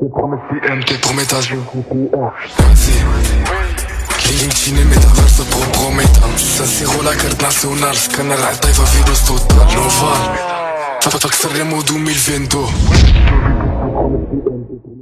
C'est promesse IMT pour métage Vas-y كلينتيني ميتافيرس برو بروميتان سنسيرو لا توتال نوفال فاكسر ريمو 2022